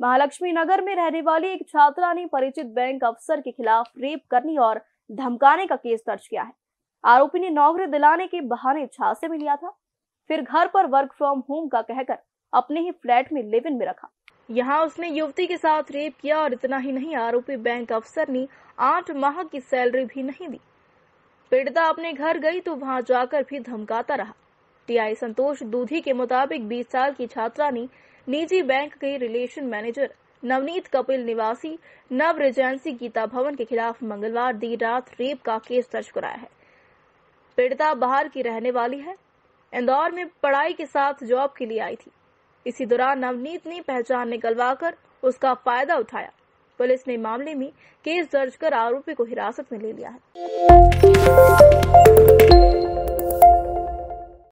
महालक्ष्मी नगर में रहने वाली एक छात्रा ने परिचित बैंक अफसर के खिलाफ रेप करने और धमकाने का केस दर्ज किया है। आरोपी ने नौकरी दिलाने के बहाने झांसे में लिया था। फिर घर पर वर्क फ्रॉम होम का कहकर अपने ही फ्लैट में लिव इन में रखा। यहाँ उसने युवती के साथ रेप किया और इतना ही नहीं, आरोपी बैंक अफसर ने आठ माह की सैलरी भी नहीं दी। पीड़िता अपने घर गई तो वहाँ जाकर भी धमकाता रहा। टीआई संतोष दूधी के मुताबिक 20 साल की छात्रा ने निजी बैंक के रिलेशन मैनेजर नवनीत कपिल निवासी नव रिजेंसी गीता भवन के खिलाफ मंगलवार देर रात रेप का केस दर्ज कराया है। पीड़िता बाहर की रहने वाली है। इंदौर में पढ़ाई के साथ जॉब के लिए आई थी। इसी दौरान नवनीत ने पहचान निकलवाकर उसका फ़ायदा उठाया। पुलिस ने मामले में केस दर्ज कर आरोपी को हिरासत में ले लिया है।